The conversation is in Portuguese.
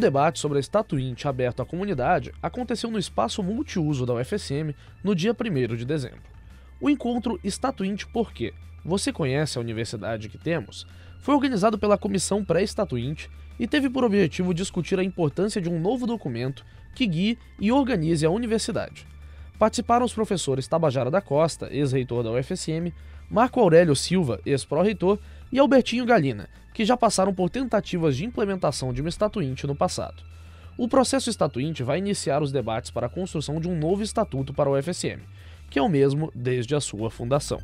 debate sobre a Estatuinte aberto à comunidade aconteceu no espaço multiuso da UFSM no dia 1 de dezembro. O encontro Estatuinte Por quê? Você conhece a universidade que temos? Foi organizado pela Comissão Pré-Estatuinte e teve por objetivo discutir a importância de um novo documento que guie e organize a universidade. Participaram os professores Tabajara da Costa, ex-reitor da UFSM, Marco Aurélio Silva, ex-pró-reitor, e Albertinho Galina, que já passaram por tentativas de implementação de uma estatuinte no passado. O processo estatuinte vai iniciar os debates para a construção de um novo estatuto para a UFSM, que é o mesmo desde a sua fundação.